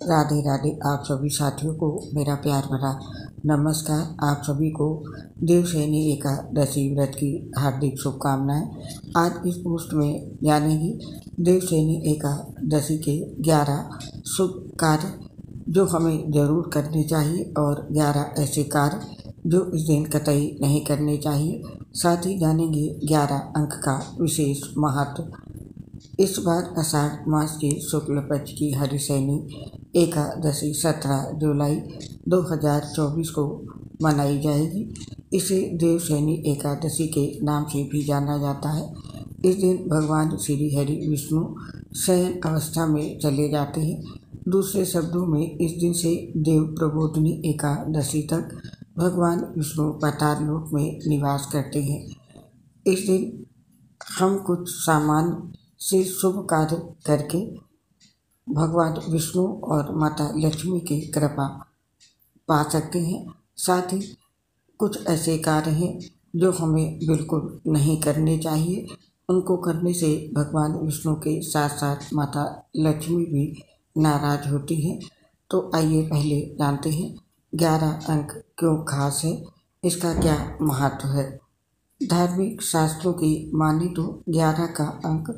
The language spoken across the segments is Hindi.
राधे राधे, आप सभी साथियों को मेरा प्यार भरा नमस्कार। आप सभी को देवसैनी एकादशी व्रत की हार्दिक शुभकामनाएँ। आज इस पोस्ट में जानेंगे देवसैनी एकादशी के ग्यारह शुभ कार्य जो हमें ज़रूर करने चाहिए और ग्यारह ऐसे कार्य जो इस दिन कतई नहीं करने चाहिए। साथ ही जानेंगे ग्यारह अंक का विशेष महत्व इस बार आषाढ़ मास के शुक्ल पक्ष की हरिसैनी एकादशी सत्रह जुलाई 2024 को मनाई जाएगी। इसे देवसैनी एकादशी के नाम से भी जाना जाता है। इस दिन भगवान श्री हरि विष्णु शयन अवस्था में चले जाते हैं। दूसरे शब्दों में, इस दिन से देव प्रबोधनी एकादशी तक भगवान विष्णु पतार लोक में निवास करते हैं। इस दिन हम कुछ सामान्य से शुभ कार्य करके भगवान विष्णु और माता लक्ष्मी की कृपा पा सकते हैं। साथ ही कुछ ऐसे कार्य हैं जो हमें बिल्कुल नहीं करने चाहिए। उनको करने से भगवान विष्णु के साथ साथ माता लक्ष्मी भी नाराज़ होती हैं। तो आइए पहले जानते हैं ग्यारह अंक क्यों खास है, इसका क्या महत्व है? धार्मिक शास्त्रों की माने तो ग्यारह का अंक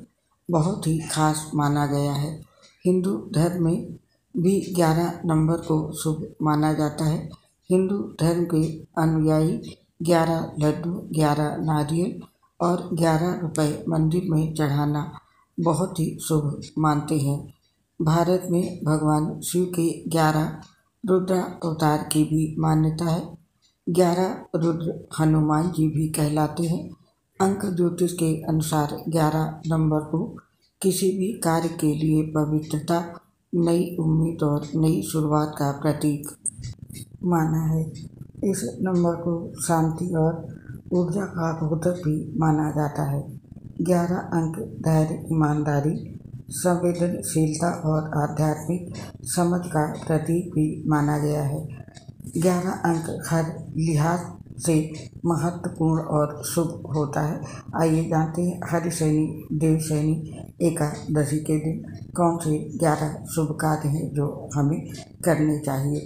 बहुत ही खास माना गया है। हिंदू धर्म में भी ग्यारह नंबर को शुभ माना जाता है। हिंदू धर्म के अनुयायी ग्यारह लड्डू, ग्यारह नारियल और ग्यारह रुपए मंदिर में चढ़ाना बहुत ही शुभ मानते हैं। भारत में भगवान शिव के ग्यारह रुद्र अवतार की भी मान्यता है। ग्यारह रुद्र हनुमान जी भी कहलाते हैं। अंक ज्योतिष के अनुसार ग्यारह नंबर को किसी भी कार्य के लिए पवित्रता, नई उम्मीद और नई शुरुआत का प्रतीक माना है। इस नंबर को शांति और ऊर्जा का बोधक भी माना जाता है। ग्यारह अंक धैर्य, ईमानदारी, संवेदनशीलता और आध्यात्मिक समझ का प्रतीक भी माना गया है। ग्यारह अंक हर लिहाज से महत्वपूर्ण और शुभ होता है। आइए जानते हैं हरि सैनी देव सैनी एकादशी के दिन कौन से ग्यारह शुभ कार्य हैं जो हमें करने चाहिए?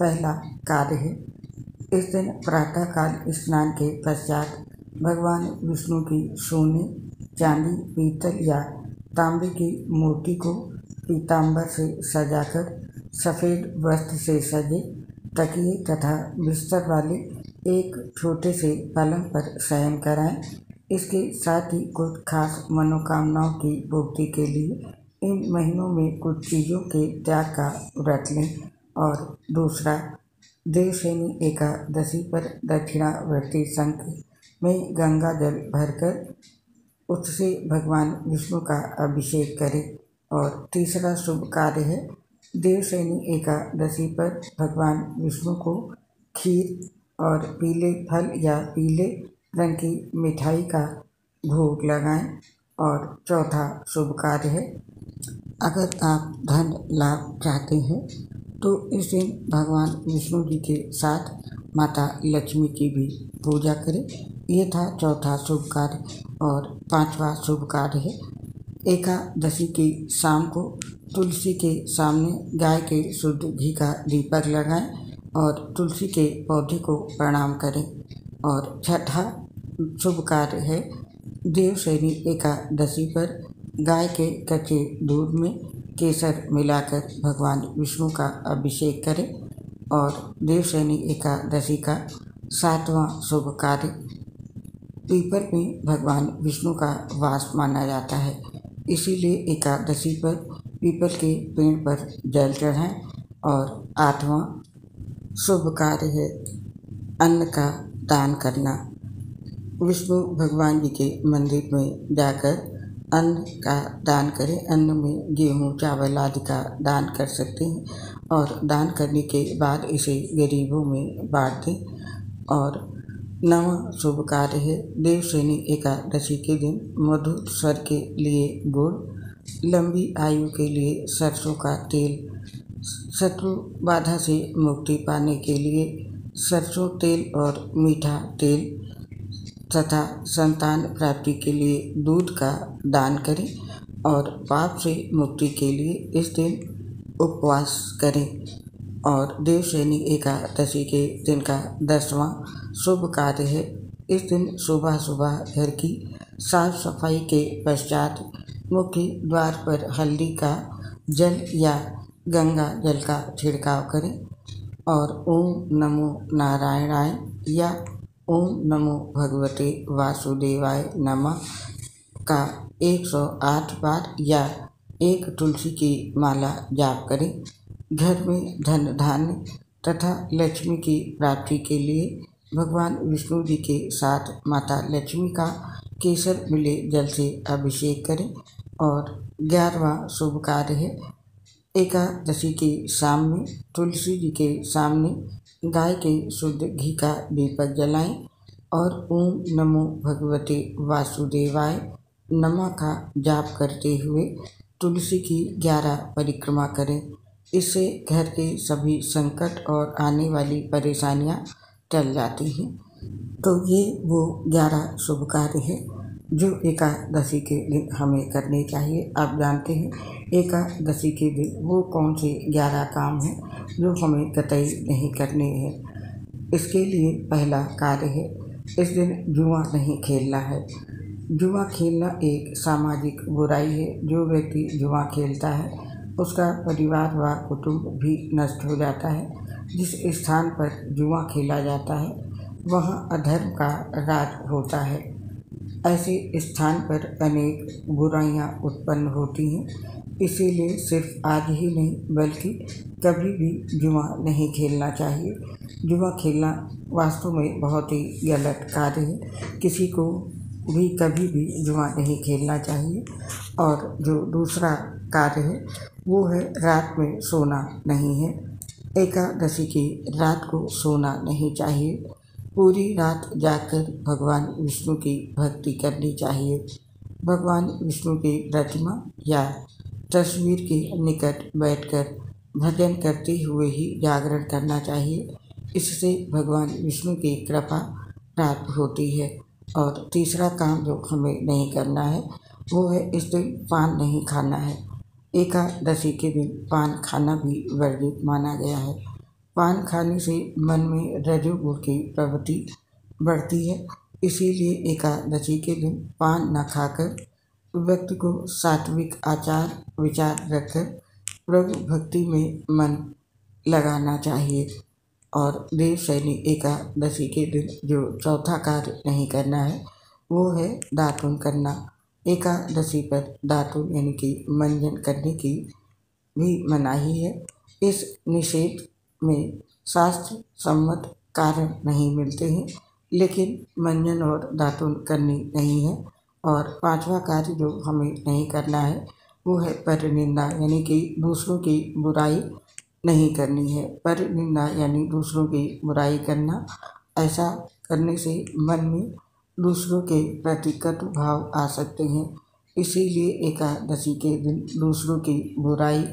पहला कार्य है, इस दिन प्रातःकाल स्नान के पश्चात भगवान विष्णु की सोने चांदी, पीतल या तांबे की मूर्ति को पीताम्बर से सजाकर सफ़ेद वस्त्र से सजे, तकिए तथा बिस्तर वाले एक छोटे से पलंग पर शयन कराएँ। इसके साथ ही कुछ खास मनोकामनाओं की पूर्ति के लिए इन महीनों में कुछ चीज़ों के त्याग का व्रत लें और दूसरा, देवसेनी एकादशी पर दक्षिणावर्ती संख में गंगा जल भरकर उससे भगवान विष्णु का अभिषेक करें। और तीसरा शुभ कार्य है, देवसैनी एकादशी पर भगवान विष्णु को खीर और पीले फल या पीले रंग की मिठाई का भोग लगाएँ। और चौथा शुभ कार्य है, अगर आप धन लाभ चाहते हैं तो इस दिन भगवान विष्णु जी के साथ माता लक्ष्मी की भी पूजा करें। ये था चौथा शुभ कार्य और पांचवा शुभ कार्य है। एकादशी की शाम को तुलसी के सामने गाय के शुद्ध घी का दीपक लगाएँ। और तुलसी के पौधे को प्रणाम करें। और छठा शुभ कार्य है देवशैनी एकादशी पर गाय के कच्चे दूध में केसर मिलाकर भगवान विष्णु का अभिषेक करें। और देवशैनी एकादशी का सातवां शुभ कार्य, पीपल में भगवान विष्णु का वास माना जाता है। इसीलिए एकादशी पर पीपल के पेड़ पर जल चढ़ाएँ और आठवां शुभ कार्य है। अन्न का दान करना। विष्णु भगवान जी के मंदिर में जाकर अन्न का दान करें। अन्न में गेहूँ, चावल आदि का दान कर सकते हैं और दान करने के बाद इसे गरीबों में बांट दें और नव शुभ कार्य है। देवश्रेणी एकादशी के दिन मधु स्वर के लिए गुड़, लंबी आयु के लिए सरसों का तेल शत्रु बाधा से मुक्ति पाने के लिए सरसों तेल और मीठा तेल तथा संतान प्राप्ति के लिए दूध का दान करें और पाप से मुक्ति के लिए इस दिन उपवास करें। और देवशैनी एकादशी के दिन का दसवां शुभ कार्य है। इस दिन सुबह सुबह घर की साफ़ सफ़ाई के पश्चात मुख्य द्वार पर हल्दी का जल या गंगा, जल का छिड़काव करें और ओम नमो नारायणाय या ओम नमो भगवते वासुदेवाय नमः का 108 बार या एक तुलसी की माला जाप करें। घर में धन धान्य तथा लक्ष्मी की प्राप्ति के लिए भगवान विष्णु जी के साथ माता लक्ष्मी का केसर मिले जल से अभिषेक करें और ग्यारहवा शुभ कार्य है एकादशी के सामने, तुलसी जी के सामने, गाय के शुद्ध घी का दीपक जलाएँ और ओम नमो भगवते वासुदेवाय नमः का जाप करते हुए तुलसी की ग्यारह परिक्रमा करें। इससे घर के सभी संकट और आने वाली परेशानियाँ टल जाती हैं। तो ये वो ग्यारह शुभ कार्य है जो एकादशी के दिन हमें करने चाहिए। आप जानते हैं एकादशी के दिन, वो कौन से ग्यारह काम हैं जो हमें कतई नहीं करने हैं? इसके लिए पहला कार्य है, इस दिन जुआ नहीं खेलना है। जुआ खेलना एक सामाजिक बुराई है। जो व्यक्ति जुआ खेलता है, उसका परिवार व कुटुंब भी नष्ट हो जाता है। जिस स्थान पर जुआ खेला जाता है, वहाँ अधर्म का राज होता है। ऐसे स्थान पर अनेक बुराइयाँ उत्पन्न होती हैं। इसीलिए सिर्फ़ आज ही नहीं, बल्कि कभी भी जुआ नहीं खेलना चाहिए। जुआ खेलना वास्तव में बहुत ही गलत कार्य है। किसी को भी कभी भी जुआ नहीं खेलना चाहिए। और जो दूसरा कार्य है, वो है रात में सोना नहीं है। एकादशी की रात को सोना नहीं चाहिए। पूरी रात जाकर भगवान विष्णु की भक्ति करनी चाहिए। भगवान विष्णु की प्रतिमा या तस्वीर के निकट बैठकर भजन करते हुए ही जागरण करना चाहिए। इससे भगवान विष्णु की कृपा प्राप्त होती है और तीसरा काम जो हमें नहीं करना है, वो है इस दिन पान नहीं खाना है। एकादशी के दिन पान खाना भी वर्जित माना गया है। पान खाने से मन में रजोगुण की प्रवृत्ति बढ़ती है। इसीलिए एकादशी के दिन पान न खाकर व्यक्ति को सात्विक आचार, विचार रखकर प्रभु भक्ति में मन लगाना चाहिए और देव शैली एकादशी के दिन जो चौथा कार्य नहीं करना है, वो है दातुन करना। एकादशी पर दातुन यानी कि मंजन करने की भी मनाही है। इस निषेध में शास्त्र सम्मत कारण नहीं मिलते हैं, लेकिन मंजन और दातुन करनी नहीं है। और पांचवा कार्य जो हमें नहीं करना है, वो है पर निंदा यानी कि दूसरों की बुराई नहीं करनी है। पर निंदा यानी दूसरों की बुराई करना। ऐसा करने से मन में दूसरों के प्रति कटु भाव आ सकते हैं। इसीलिए एकादशी के दिन दूसरों की बुराई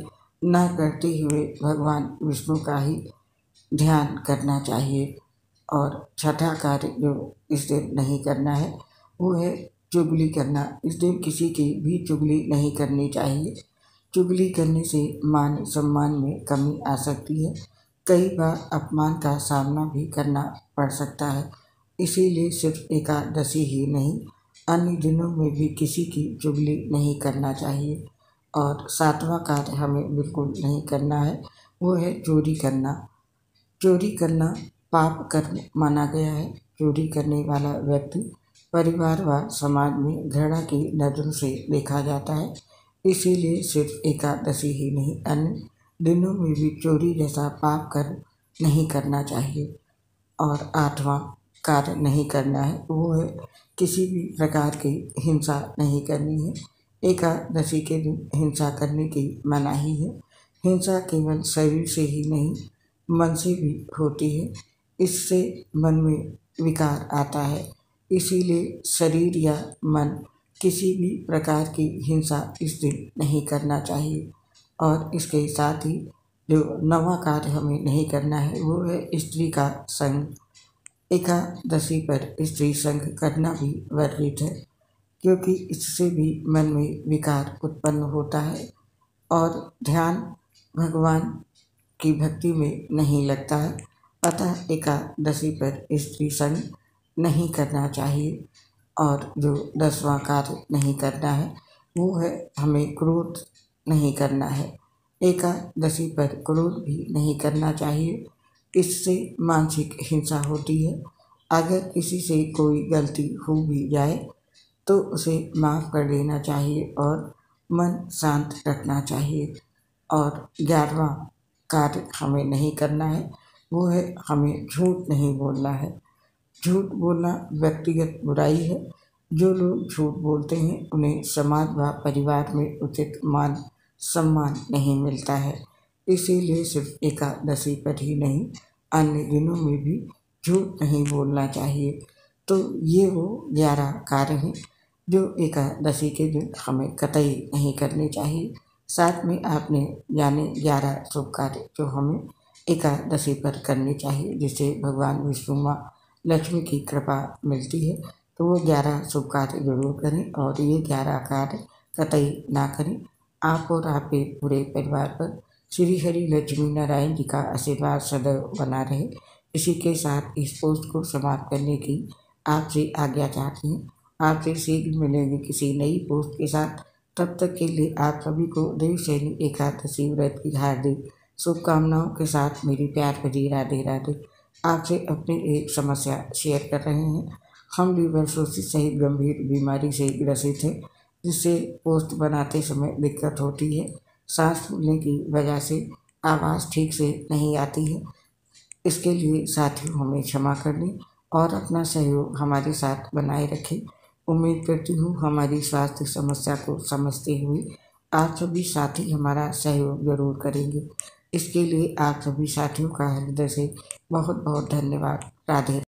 न करते हुए भगवान विष्णु का ही ध्यान करना चाहिए। और छठा कार्य जो इस दिन नहीं करना है, वो है चुगली करना, इस दिन किसी की भी चुगली नहीं करनी चाहिए। चुगली करने से मान सम्मान में कमी आ सकती है। कई बार अपमान का सामना भी करना पड़ सकता है, इसीलिए सिर्फ़ एकादशी ही नहीं, अन्य दिनों में भी किसी की चुगली नहीं करना चाहिए। और सातवां कार्य हमें बिल्कुल नहीं करना है, वो है चोरी करना। चोरी करना पाप कर माना गया है। चोरी करने वाला व्यक्ति परिवार व समाज में घृणा की नज़रों से देखा जाता है। इसीलिए सिर्फ़ एकादशी ही नहीं, अन्य दिनों में भी चोरी जैसा पाप कर नहीं करना चाहिए और आठवां कार्य नहीं करना है। वो है, किसी भी प्रकार की हिंसा नहीं करनी है। एकादशी के दिन हिंसा करने की मनाही है। हिंसा केवल शरीर से ही नहीं, मन से भी होती है। इससे मन में विकार आता है। इसीलिए शरीर या मन किसी भी प्रकार की हिंसा इस दिन नहीं करना चाहिए। और इसके साथ ही जो नवा कार्य हमें नहीं करना है, वो है स्त्री का संग। एकादशी पर स्त्री संग करना भी वर्जित है, क्योंकि इससे भी मन में विकार उत्पन्न होता है और ध्यान भगवान की भक्ति में नहीं लगता है। अतः एकादशी पर स्त्री संग नहीं करना चाहिए और जो दसवां कार्य नहीं करना है, वो है हमें क्रोध नहीं करना है। एकादशी पर क्रोध भी नहीं करना चाहिए। इससे मानसिक हिंसा होती है। अगर किसी से कोई गलती हो भी जाए तो उसे माफ़ कर देना चाहिए और मन शांत रखना चाहिए। और ग्यारहवा कार्य हमें नहीं करना है, वो है हमें झूठ नहीं बोलना है। झूठ बोलना व्यक्तिगत बुराई है। जो लोग झूठ बोलते हैं, उन्हें समाज व परिवार में उचित मान, सम्मान नहीं मिलता है। इसीलिए सिर्फ़ एकादशी पर ही नहीं, अन्य दिनों में भी झूठ नहीं बोलना चाहिए। तो ये वो ग्यारह कार्य हैं, जो एकादशी के दिन हमें कतई नहीं करने चाहिए। साथ में आपने जाने ग्यारह शुभ कार्य जो हमें एकादशी पर करने चाहिए जिससे भगवान विष्णु माँ लक्ष्मी की कृपा मिलती है तो वो ग्यारह शुभ कार्य ज़रूर करें और ये ग्यारह कार्य कतई ना करें। आप और आपके पूरे परिवार पर श्री हरि लक्ष्मी नारायण जी का आशीर्वाद सदैव बना रहे। इसी के साथ इस पोस्ट को समाप्त करने की आपसे आज्ञा चाहती हैं। आपसे शीघ्र मिलेंगे किसी नई पोस्ट के साथ। तब तक के लिए आप सभी को देव शैली एकादशी व्रत की हार्दिक शुभकामनाओं के साथ मेरी प्यार भरी राधे राधे आपसे अपनी एक समस्या शेयर कर रहे हैं। हम लिवरसोसिस सहित गंभीर बीमारी से ग्रसित हैं, जिससे पोस्ट बनाते समय दिक्कत होती है। सांस फूलने की वजह से आवाज़ ठीक से नहीं आती है। इसके लिए साथियों, हमें क्षमा कर दें और अपना सहयोग हमारे साथ बनाए रखें। उम्मीद करती हूँ हमारी स्वास्थ्य समस्या को समझते हुए आप सभी साथी हमारा सहयोग ज़रूर करेंगे। इसके लिए आप सभी साथियों का हृदय से बहुत बहुत धन्यवाद। राधे।